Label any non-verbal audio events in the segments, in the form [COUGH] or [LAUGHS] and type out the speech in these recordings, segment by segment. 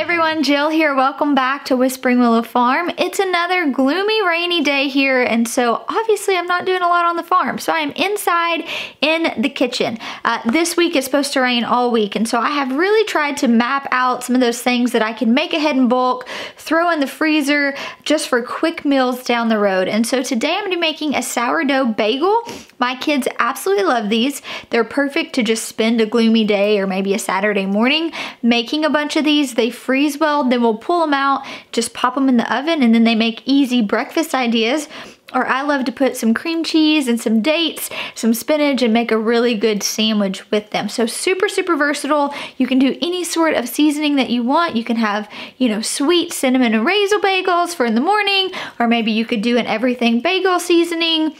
Everyone, Jill here. Welcome back to Whispering Willow Farm. It's another gloomy, rainy day here, and so obviously I'm not doing a lot on the farm. So I am inside in the kitchen. Uh, this week is supposed to rain all week, and so I have really tried to map out some of those things that I can make ahead in bulk, throw in the freezer just for quick meals down the road. And so today I'm gonna be making a sourdough bagel. My kids absolutely love these. They're perfect to just spend a gloomy day or maybe a Saturday morning making a bunch of these. They freeze well, then we'll pull them out, just pop them in the oven, and then they make easy breakfast ideas. Or I love to put some cream cheese and some dates, some spinach, and make a really good sandwich with them. So super, super versatile. You can do any sort of seasoning that you want. You can have, you know, sweet cinnamon and raisin bagels for in the morning, or maybe you could do an everything bagel seasoning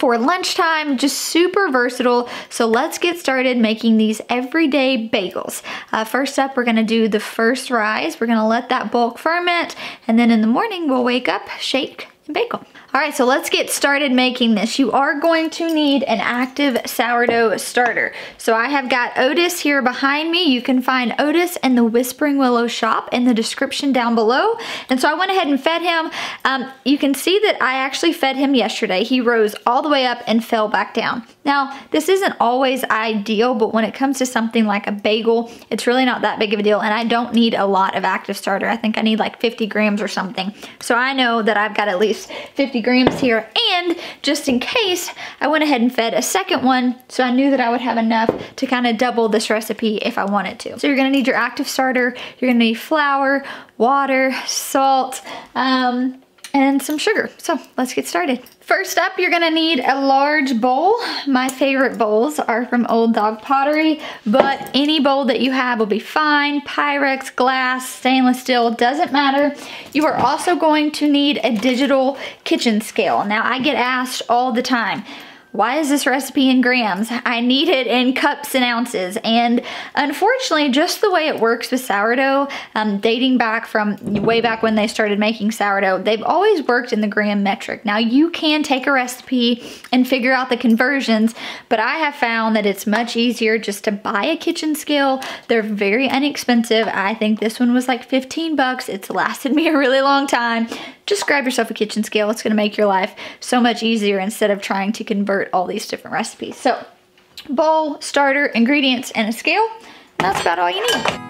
for lunchtime, just super versatile. So let's get started making these everyday bagels. Uh, first up, we're gonna do the first rise. We're gonna let that bulk ferment, and then in the morning, we'll wake up, shake, and bagel. All right, so let's get started making this. You are going to need an active sourdough starter. So I have got Otis here behind me. You can find Otis in the Whispering Willow shop in the description down below. And so I went ahead and fed him. Um, you can see that I actually fed him yesterday. He rose all the way up and fell back down. Now, this isn't always ideal, but when it comes to something like a bagel, it's really not that big of a deal. And I don't need a lot of active starter. I think I need like 50 grams or something. So I know that I've got at least 50 grams here. And just in case, I went ahead and fed a second one so I knew that I would have enough to kind of double this recipe if I wanted to. So you're gonna need your active starter, you're gonna need flour, water, salt, um, and some sugar. So let's get started. First up, you're gonna need a large bowl. My favorite bowls are from Old Dog Pottery, but any bowl that you have will be fine. Pyrex, glass, stainless steel, doesn't matter. You are also going to need a digital kitchen scale. Now, I get asked all the time, why is this recipe in grams? I need it in cups and ounces. And unfortunately, just the way it works with sourdough, um, dating back from way back when they started making sourdough, they've always worked in the gram metric. Now you can take a recipe and figure out the conversions, but I have found that it's much easier just to buy a kitchen scale. They're very inexpensive. I think this one was like 15 bucks. It's lasted [LAUGHS] me a really long time just grab yourself a kitchen scale. It's gonna make your life so much easier instead of trying to convert all these different recipes. So bowl, starter, ingredients, and a scale. That's about all you need.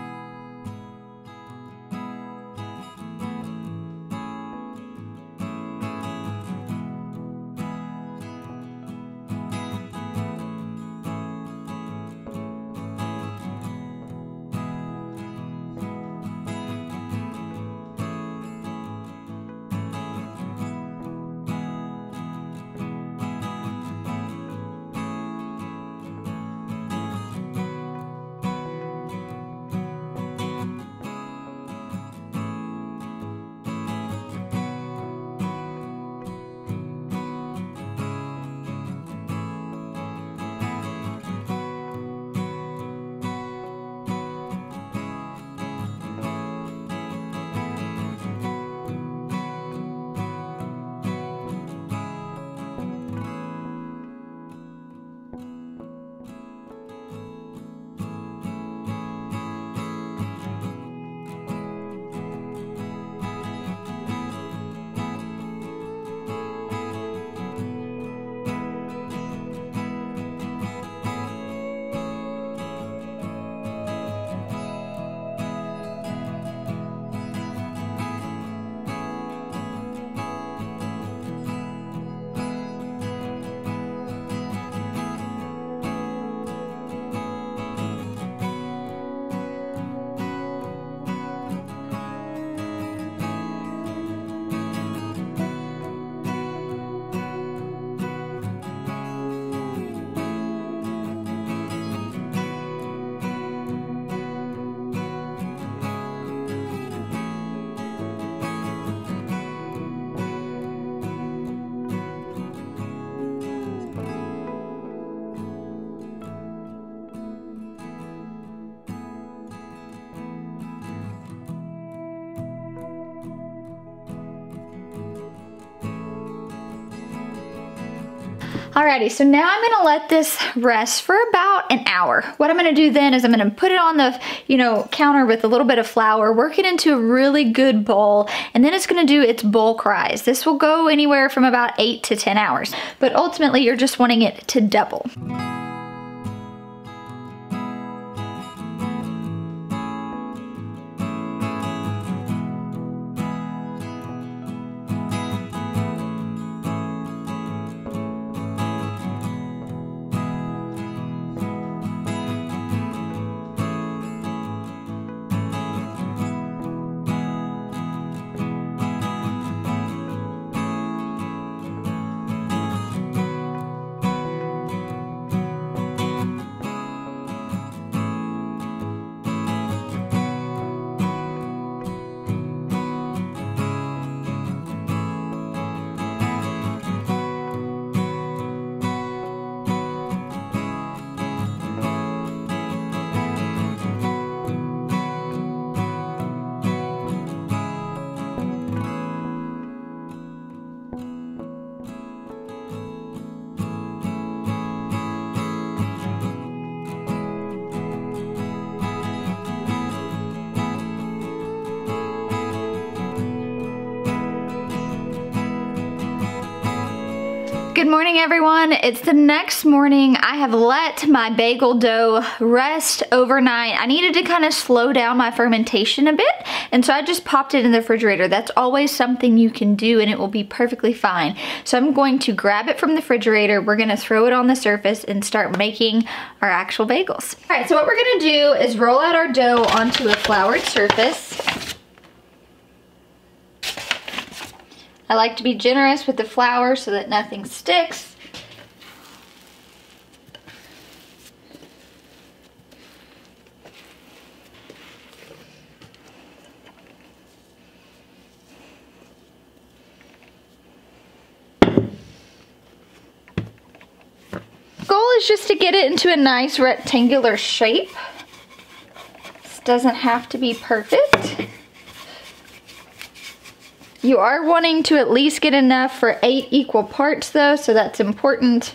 Alrighty, so now I'm gonna let this rest for about an hour. What I'm gonna do then is I'm gonna put it on the, you know, counter with a little bit of flour, work it into a really good bowl, and then it's gonna do its bulk rise. This will go anywhere from about eight to 10 hours, but ultimately you're just wanting it to double. Good morning everyone. It's the next morning. I have let my bagel dough rest overnight. I needed to kind of slow down my fermentation a bit and so I just popped it in the refrigerator. That's always something you can do and it will be perfectly fine. So I'm going to grab it from the refrigerator. We're gonna throw it on the surface and start making our actual bagels. All right, so what we're gonna do is roll out our dough onto a floured surface. I like to be generous with the flour so that nothing sticks. Goal is just to get it into a nice rectangular shape. This doesn't have to be perfect. You are wanting to at least get enough for eight equal parts though, so that's important.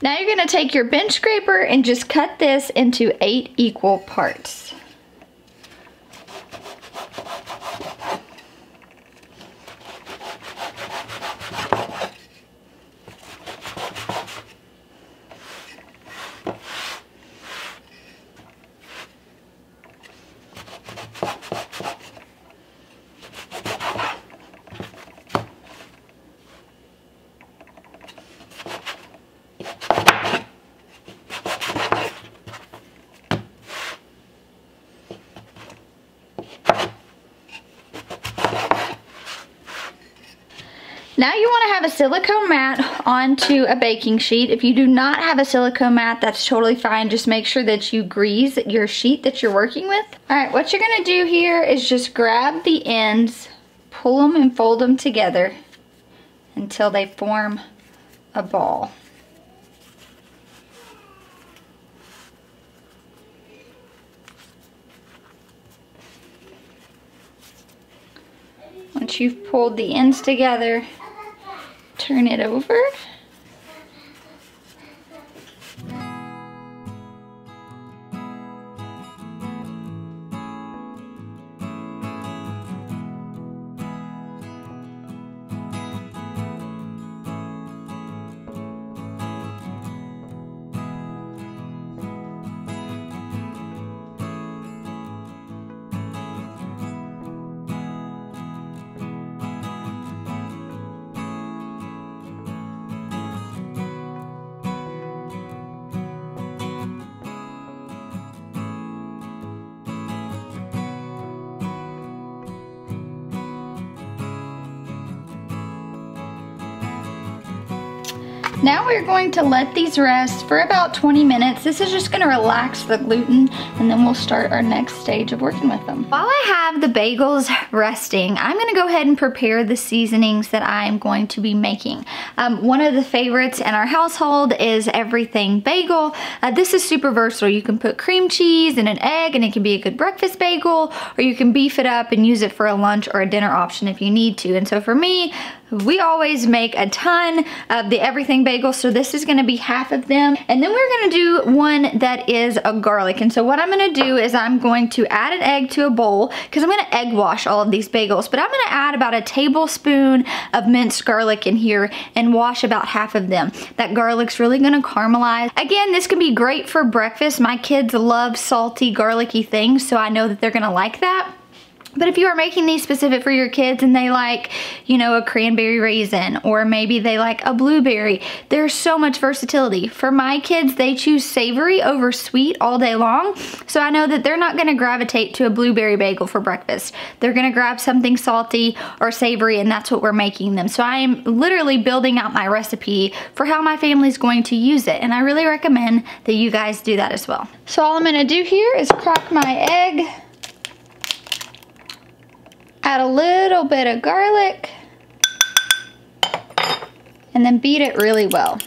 Now you're gonna take your bench scraper and just cut this into eight equal parts. Now you want to have a silicone mat onto a baking sheet. If you do not have a silicone mat, that's totally fine. Just make sure that you grease your sheet that you're working with. All right, what you're gonna do here is just grab the ends, pull them and fold them together until they form a ball. Once you've pulled the ends together, turn it over. Now we're going to let these rest for about 20 minutes. This is just gonna relax the gluten and then we'll start our next stage of working with them. While I have the bagels resting, I'm gonna go ahead and prepare the seasonings that I'm going to be making. Um, one of the favorites in our household is everything bagel. Uh, this is super versatile. You can put cream cheese and an egg and it can be a good breakfast bagel or you can beef it up and use it for a lunch or a dinner option if you need to. And so for me, we always make a ton of the everything bagel, so this is gonna be half of them. And then we're gonna do one that is a garlic. And so what I'm gonna do is I'm going to add an egg to a bowl, because I'm gonna egg wash all of these bagels, but I'm gonna add about a tablespoon of minced garlic in here and wash about half of them. That garlic's really gonna caramelize. Again, this can be great for breakfast. My kids love salty, garlicky things, so I know that they're gonna like that. But if you are making these specific for your kids and they like, you know, a cranberry raisin or maybe they like a blueberry, there's so much versatility. For my kids, they choose savory over sweet all day long. So I know that they're not gonna gravitate to a blueberry bagel for breakfast. They're gonna grab something salty or savory and that's what we're making them. So I am literally building out my recipe for how my family's going to use it. And I really recommend that you guys do that as well. So all I'm gonna do here is crack my egg Add a little bit of garlic and then beat it really well.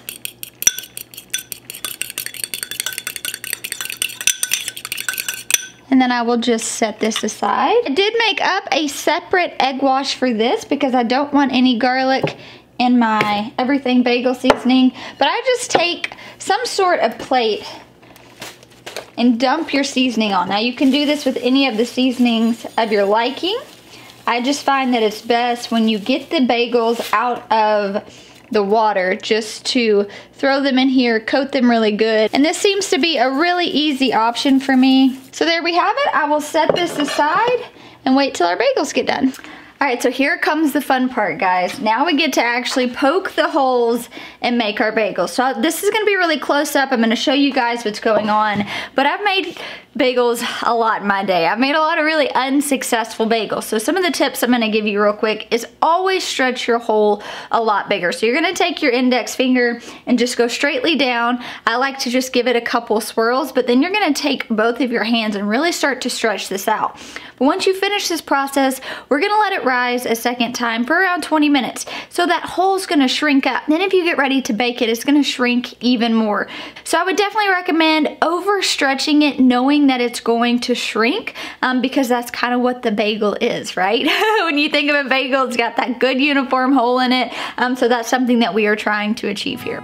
and then I will just set this aside. I did make up a separate egg wash for this because I don't want any garlic in my everything bagel seasoning, but I just take some sort of plate and dump your seasoning on. Now you can do this with any of the seasonings of your liking. I just find that it's best when you get the bagels out of the water just to throw them in here, coat them really good. And this seems to be a really easy option for me. So there we have it. I will set this aside and wait till our bagels get done. All right, so here comes the fun part, guys. Now we get to actually poke the holes and make our bagels. So this is gonna be really close up. I'm gonna show you guys what's going on. But I've made bagels a lot in my day. I've made a lot of really unsuccessful bagels. So some of the tips I'm gonna give you real quick is always stretch your hole a lot bigger. So you're gonna take your index finger and just go straightly down. I like to just give it a couple swirls, but then you're gonna take both of your hands and really start to stretch this out. But once you finish this process, we're gonna let it rise a second time for around 20 minutes. So that hole's gonna shrink up. Then if you get ready to bake it, it's gonna shrink even more. So I would definitely recommend overstretching it, knowing that it's going to shrink um, because that's kind of what the bagel is, right? [LAUGHS] when you think of a bagel, it's got that good uniform hole in it. Um, so that's something that we are trying to achieve here.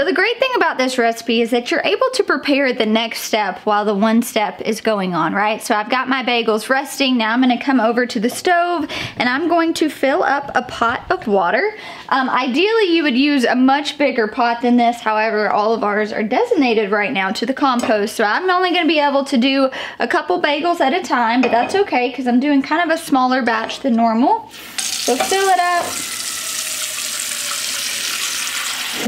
So the great thing about this recipe is that you're able to prepare the next step while the one step is going on, right? So I've got my bagels resting. Now I'm gonna come over to the stove and I'm going to fill up a pot of water. Um, ideally, you would use a much bigger pot than this. However, all of ours are designated right now to the compost. So I'm only gonna be able to do a couple bagels at a time, but that's okay because I'm doing kind of a smaller batch than normal. So fill it up.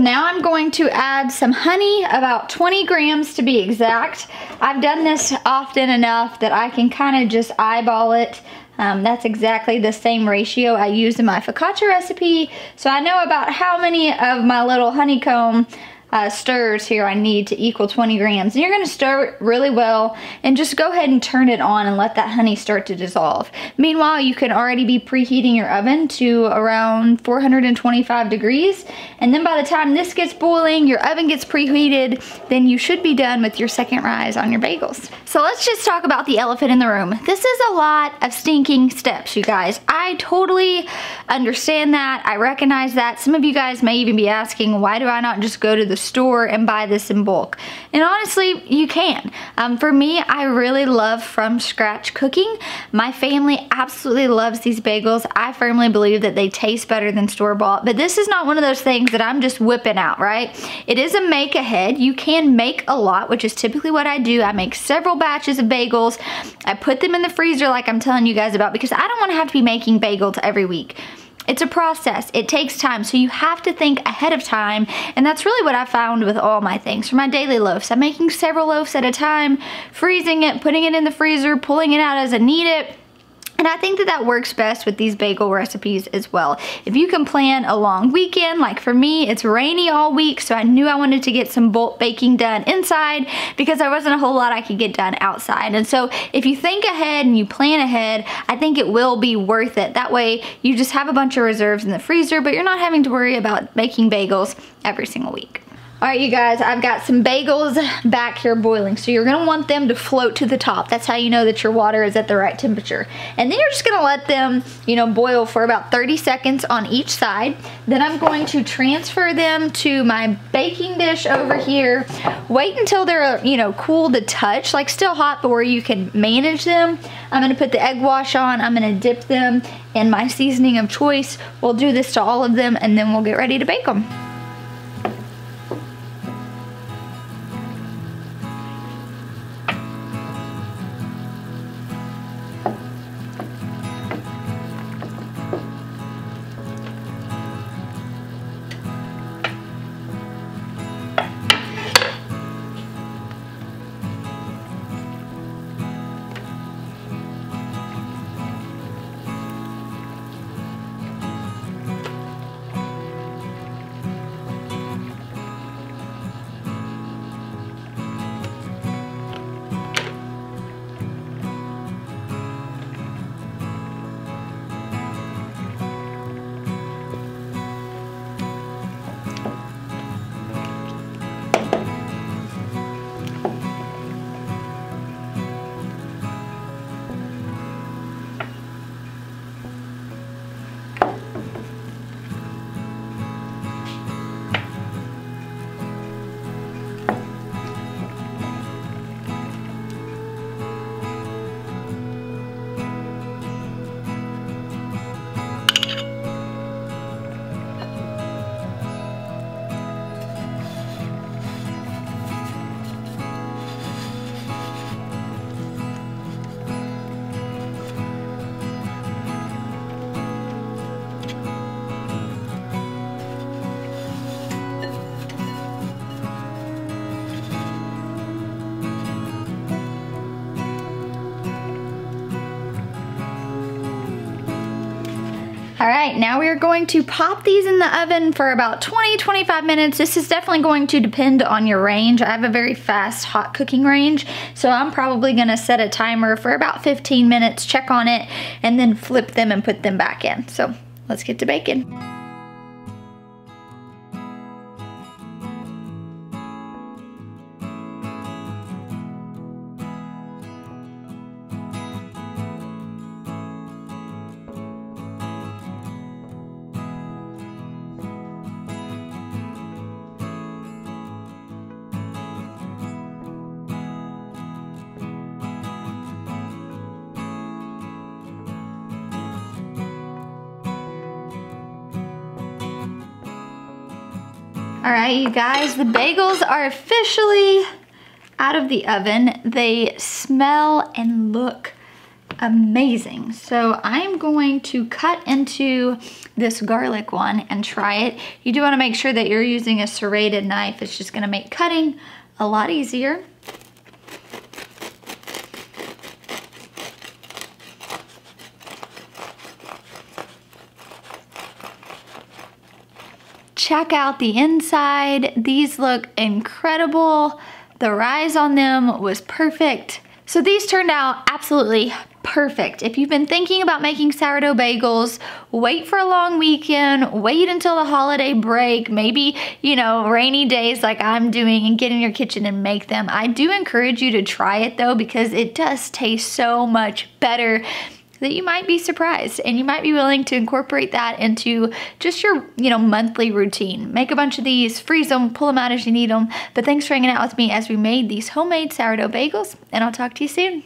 Now I'm going to add some honey, about 20 grams to be exact. I've done this often enough that I can kind of just eyeball it. Um, that's exactly the same ratio I use in my focaccia recipe. So I know about how many of my little honeycomb uh, stirs here I need to equal 20 grams. And you're gonna stir really well and just go ahead and turn it on and let that honey start to dissolve. Meanwhile, you can already be preheating your oven to around 425 degrees. And then by the time this gets boiling, your oven gets preheated, then you should be done with your second rise on your bagels. So let's just talk about the elephant in the room. This is a lot of stinking steps, you guys. I totally understand that. I recognize that. Some of you guys may even be asking, why do I not just go to the store and buy this in bulk. And honestly, you can. Um, for me, I really love from scratch cooking. My family absolutely loves these bagels. I firmly believe that they taste better than store bought, but this is not one of those things that I'm just whipping out, right? It is a make ahead. You can make a lot, which is typically what I do. I make several batches of bagels. I put them in the freezer like I'm telling you guys about because I don't want to have to be making bagels every week. It's a process. It takes time. So you have to think ahead of time. And that's really what I found with all my things. For my daily loaves, I'm making several loaves at a time, freezing it, putting it in the freezer, pulling it out as I need it. And I think that that works best with these bagel recipes as well. If you can plan a long weekend, like for me, it's rainy all week, so I knew I wanted to get some bulk baking done inside because there wasn't a whole lot I could get done outside. And so if you think ahead and you plan ahead, I think it will be worth it. That way you just have a bunch of reserves in the freezer, but you're not having to worry about making bagels every single week. All right, you guys, I've got some bagels back here boiling. So you're gonna want them to float to the top. That's how you know that your water is at the right temperature. And then you're just gonna let them, you know, boil for about 30 seconds on each side. Then I'm going to transfer them to my baking dish over here. Wait until they're, you know, cool to touch, like still hot, but where you can manage them. I'm gonna put the egg wash on. I'm gonna dip them in my seasoning of choice. We'll do this to all of them and then we'll get ready to bake them. All right, now we are going to pop these in the oven for about 20, 25 minutes. This is definitely going to depend on your range. I have a very fast hot cooking range, so I'm probably gonna set a timer for about 15 minutes, check on it, and then flip them and put them back in. So let's get to baking. All right, you guys, the bagels are officially out of the oven. They smell and look amazing. So I'm going to cut into this garlic one and try it. You do wanna make sure that you're using a serrated knife. It's just gonna make cutting a lot easier. Check out the inside. These look incredible. The rise on them was perfect. So these turned out absolutely perfect. If you've been thinking about making sourdough bagels, wait for a long weekend, wait until the holiday break, maybe, you know, rainy days like I'm doing and get in your kitchen and make them. I do encourage you to try it though because it does taste so much better that you might be surprised and you might be willing to incorporate that into just your, you know, monthly routine. Make a bunch of these, freeze them, pull them out as you need them. But thanks for hanging out with me as we made these homemade sourdough bagels and I'll talk to you soon.